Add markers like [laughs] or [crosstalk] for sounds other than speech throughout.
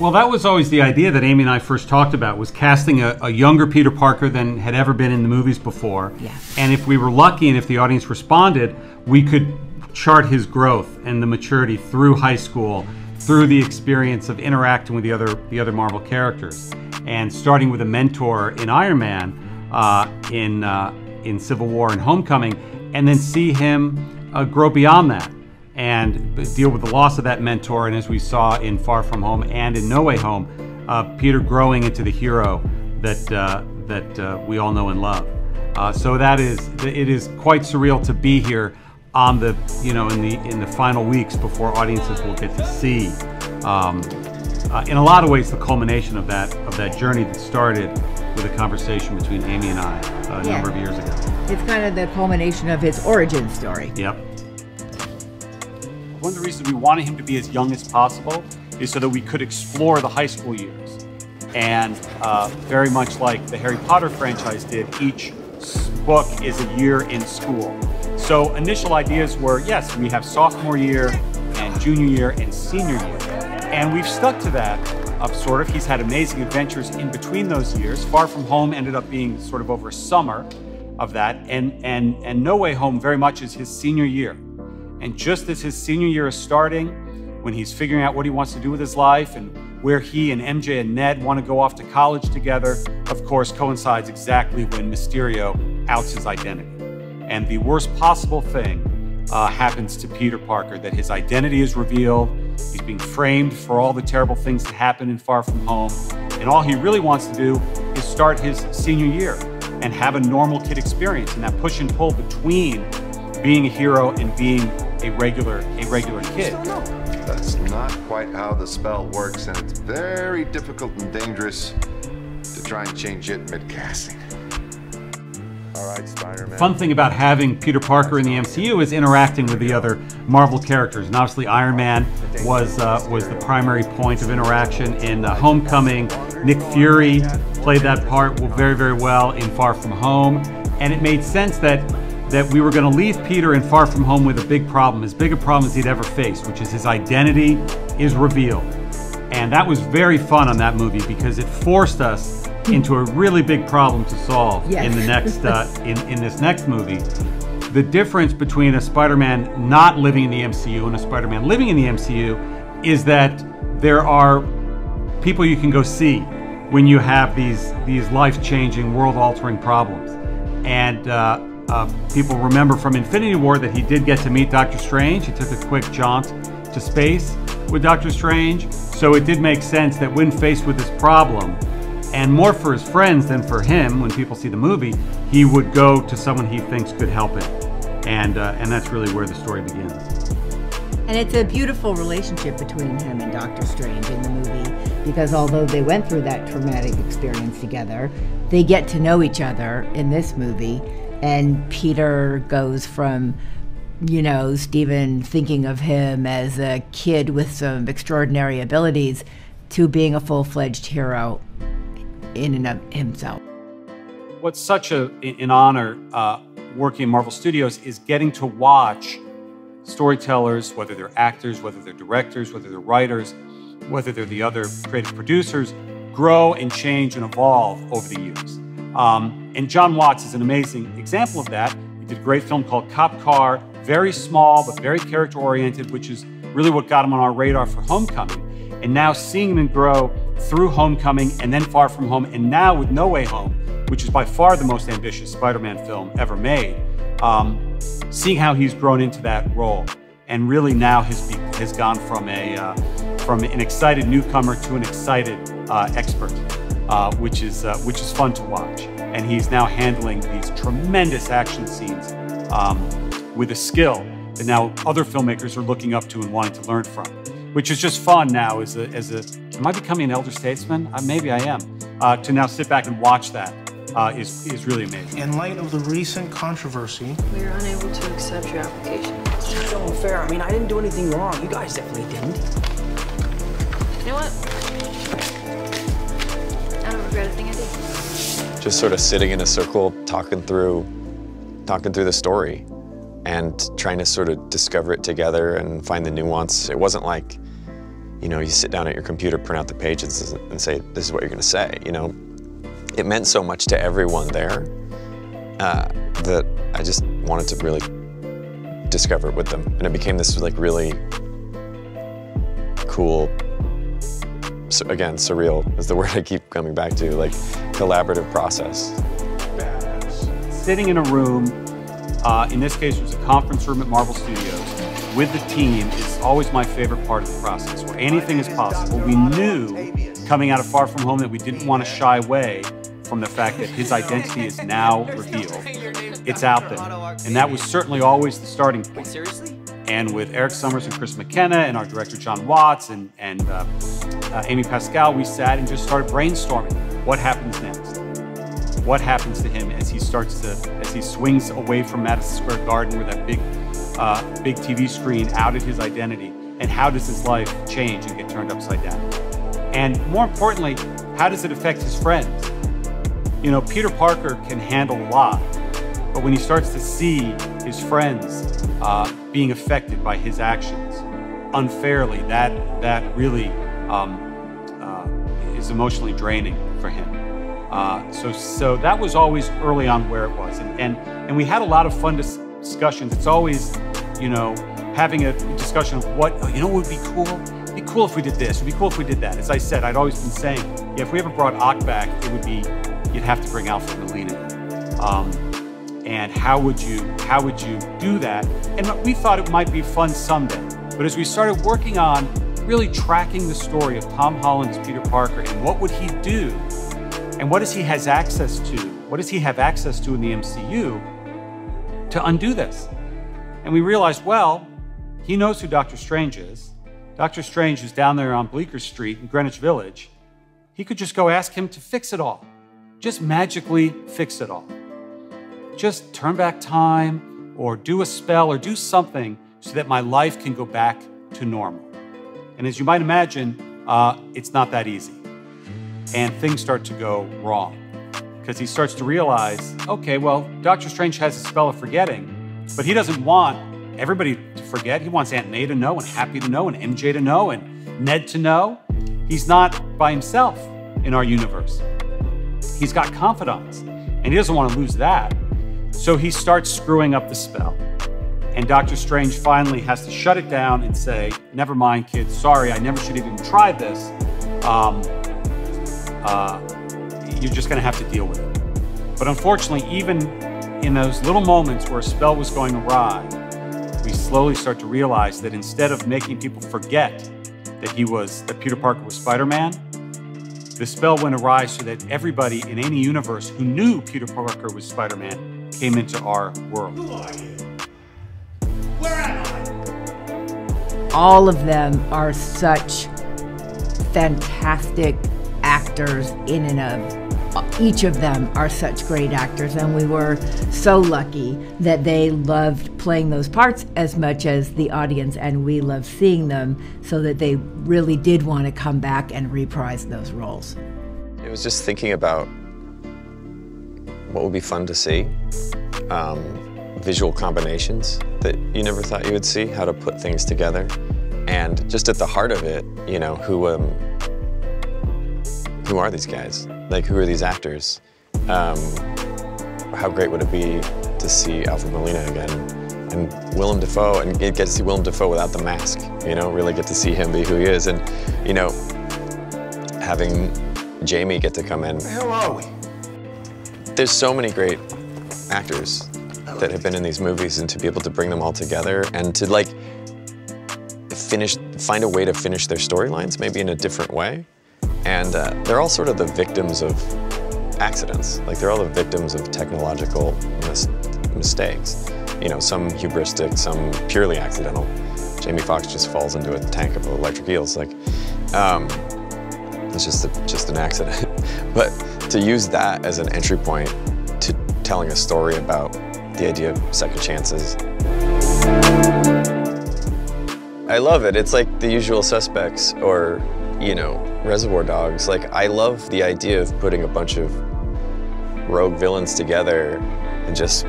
Well, that was always the idea that Amy and I first talked about was casting a, a younger Peter Parker than had ever been in the movies before. Yeah. And if we were lucky and if the audience responded, we could chart his growth and the maturity through high school, through the experience of interacting with the other the other Marvel characters, and starting with a mentor in Iron Man, uh, in uh, in Civil War and Homecoming, and then see him uh, grow beyond that and deal with the loss of that mentor. And as we saw in Far From Home and in No Way Home, uh, Peter growing into the hero that uh, that uh, we all know and love. Uh, so that is it is quite surreal to be here on the you know in the in the final weeks before audiences will get to see. Um, uh, in a lot of ways, the culmination of that of that journey that started with a conversation between Amy and I uh, Yeah. number of years ago. It's kind of the culmination of his origin story. Yep. One of the reasons we wanted him to be as young as possible is so that we could explore the high school years. And uh, very much like the Harry Potter franchise did, each book is a year in school. So initial ideas were yes, we have sophomore year and junior year and senior year. And we've stuck to that of sort of. He's had amazing adventures in between those years. Far From Home ended up being sort of over summer of that. And, and, and No Way Home very much is his senior year. And just as his senior year is starting, when he's figuring out what he wants to do with his life and where he and MJ and Ned want to go off to college together, of course, coincides exactly when Mysterio outs his identity. And the worst possible thing uh, happens to Peter Parker that his identity is revealed. He's being framed for all the terrible things that happen in Far From Home. And all he really wants to do is start his senior year and have a normal kid experience. And that push and pull between being a hero and being a regular a regular kid. That's not quite how the spell works, and it's very difficult and dangerous to try and change it mid-casting. All right, Spider-Man. Fun thing about having Peter Parker in the MCU is interacting with the other Marvel characters, and obviously Iron Man was uh, was the primary point of interaction in uh, Homecoming. Nick Fury played that part very very well in Far From Home, and it made sense that that we were going to leave Peter in Far From Home with a big problem, as big a problem as he'd ever faced, which is his identity is revealed. And that was very fun on that movie because it forced us into a really big problem to solve Yes. in the next uh, [laughs] in, in this next movie. The difference between a Spider-Man not living in the MCU and a Spider-Man living in the MCU is that there are people you can go see when you have these these life-changing, world-altering problems. And uh, uh, people remember from Infinity War that he did get to meet Doctor Strange. He took a quick jaunt to space with Doctor Strange. So it did make sense that when faced with this problem, and more for his friends than for him, when people see the movie, he would go to someone he thinks could help him. And, uh, and that's really where the story begins. And it's a beautiful relationship between him and Doctor Strange in the movie because although they went through that traumatic experience together, they get to know each other in this movie. And Peter goes from, you know, Stephen thinking of him as a kid with some extraordinary abilities to being a full fledged hero in and of himself. what's such a, an honor uh, working in Marvel Studios is getting to watch storytellers, whether they're actors, whether they're directors, whether they're writers, whether they're the other creative producers, grow and change and evolve over the years. Um, and Jon Watts is an amazing example of that. He did a great film called Cop Car, very small but very character oriented, which is really what got him on our radar for Homecoming. And now seeing him grow through Homecoming and then Far From Home, and now with No Way Home, which is by far the most ambitious Spider Man film ever made, um, seeing how he's grown into that role and really now has, has gone from, a, uh, from an excited newcomer to an excited uh, expert, uh, which, is, uh, which is fun to watch. And he's now handling these tremendous action scenes um, with a skill that now other filmmakers are looking up to and wanting to learn from, which is just fun now as a, as a am I becoming an elder statesman? Uh, maybe I am. Uh, to now sit back and watch that uh, is is really amazing. In light of the recent controversy, We are unable to accept your application. It's just so unfair. I mean, I didn't do anything wrong. You guys definitely didn't. You know what? I don't regret a thing I did. Just sort of sitting in a circle talking through talking through the story and trying to sort of discover it together and find the nuance it wasn't like you know, you sit down at your computer, print out the pages and say, this is what you're gonna say, you know. It meant so much to everyone there uh, that I just wanted to really discover it with them. And it became this like really cool, so again, surreal is the [laughs] word I keep coming back to, like collaborative process. Sitting in a room, uh, in this case it was a conference room at Marvel Studios, with the team is always my favorite part of the process, where anything is possible. We knew coming out of Far From Home that we didn't want to shy away from the fact that his identity is now revealed. It's out there. And that was certainly always the starting point. And with Erik Sommers and Chris McKenna and our director Jon Watts and, and uh, uh, Amy Pascal, we sat and just started brainstorming. What happens next? What happens to him as he starts to, as he swings away from Madison Square Garden with that big, uh, big TV screen out of his identity? And how does his life change and get turned upside down? And more importantly, how does it affect his friends? You know, Peter Parker can handle a lot, but when he starts to see his friends uh, being affected by his actions unfairly, that that really um, uh, is emotionally draining for him. Uh, so, so that was always early on where it was, and and and we had a lot of fun dis- discussions. It's always, you know, having a discussion of what oh, you know would be cool. It'd be cool if we did this. It'd be cool if we did that. As I said, I'd always been saying, yeah, if we ever brought Ock back, it would be you'd have to bring Alfred Molina. Um, and how would you how would you do that? And we thought it might be fun someday. But as we started working on really tracking the story of Tom Holland as Peter Parker and what would he do, and what does he has access to? What does he have access to in the MCU to undo this? And we realized, well, he knows who Doctor Strange is. Doctor Strange is down there on Bleecker Street in Greenwich Village. He could just go ask him to fix it all. Just magically fix it all just turn back time or do a spell or do something so that my life can go back to normal. And as you might imagine, uh, it's not that easy. And things start to go wrong because he starts to realize okay, well, Doctor Strange has a spell of forgetting, but he doesn't want everybody to forget. He wants Aunt May to know, and Happy to know, and MJ to know, and Ned to know. He's not by himself in our universe. He's got confidants, and he doesn't want to lose that. So he starts screwing up the spell. And Doctor Strange finally has to shut it down and say, Never mind, kids. Sorry, I never should have even tried this. Um, uh, you're just going to have to deal with it. But unfortunately, even in those little moments where a spell was going awry, we slowly start to realize that instead of making people forget that he was, that Peter Parker was Spider Man, the spell went awry so that everybody in any universe who knew Peter Parker was Spider Man came into our world. All of them are such fantastic actors in and of each of them are such great actors, and we were so lucky that they loved playing those parts as much as the audience, and we loved seeing them, so that they really did want to come back and reprise those roles. It was just thinking about what would be fun to see, um, visual combinations that you never thought you would see, how to put things together, and just at the heart of it, you know, who um, who are these guys? Like, who are these actors? Um, how great would it be to see Alfred Molina again? And Willem Dafoe, and get to see Willem Dafoe without the mask, you know, really get to see him be who he is. And, you know, having Jamie get to come in. Hell are we? There's so many great actors that have been in these movies and to be able to bring them all together and to like finish, find a way to finish their storylines maybe in a different way. And uh, they're all sort of the victims of accidents. Like they're all the victims of technological mis mistakes. You know, some hubristic, some purely accidental. Jamie Foxx just falls into a tank of electric eels. Like, um, it's just a, just an accident. [laughs] but to use that as an entry point to telling a story about the idea of second chances. I love it. It's like the usual suspects or, you know, reservoir dogs. Like, I love the idea of putting a bunch of rogue villains together and just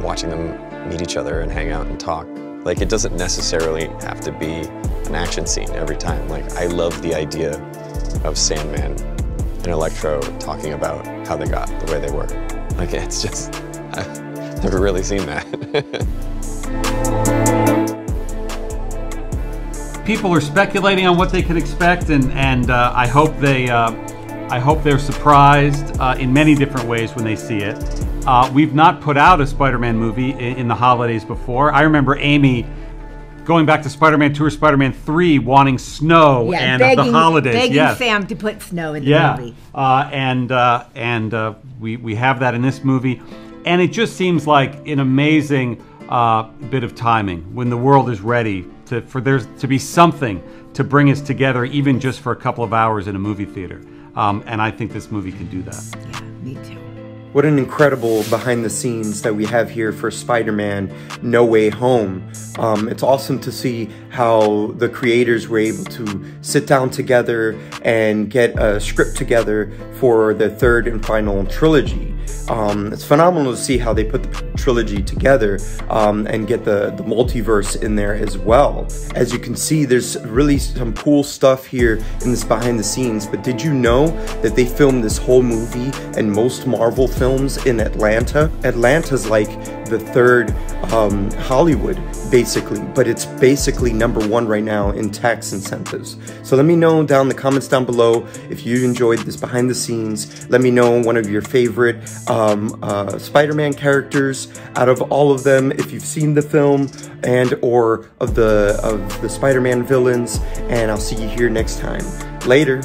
watching them meet each other and hang out and talk. Like it doesn't necessarily have to be an action scene every time. Like I love the idea of Sandman and Electro talking about how they got the way they were. Like it's just, [laughs] I've never really seen that. [laughs] People are speculating on what they can expect, and and uh, I hope they, uh, I hope they're surprised uh, in many different ways when they see it. Uh, we've not put out a Spider-Man movie in, in the holidays before. I remember Amy going back to Spider-Man 2 or Spider-Man 3 wanting snow Yeah, and begging, the holidays. begging yes. Sam to put snow in the yeah. movie. Uh, and uh, and uh, we, we have that in this movie. And it just seems like an amazing uh, bit of timing when the world is ready to, for there to be something to bring us together, even just for a couple of hours in a movie theater. Um, and I think this movie can do that. Yeah, me too. What an incredible behind the scenes that we have here for Spider Man No Way Home. Um, it's awesome to see how the creators were able to sit down together and get a script together for the third and final trilogy. Um, it's phenomenal to see how they put the trilogy together um, and get the, the multiverse in there as well. As you can see, there's really some cool stuff here in this behind the scenes. But did you know that they filmed this whole movie and most Marvel films in Atlanta? Atlanta's like the third um, Hollywood, basically, but it's basically number one right now in tax incentives. So let me know down in the comments down below if you enjoyed this behind the scenes. Let me know one of your favorite um, uh, Spider-Man characters out of all of them, if you've seen the film and or of the of the Spider-Man villains. And I'll see you here next time. Later.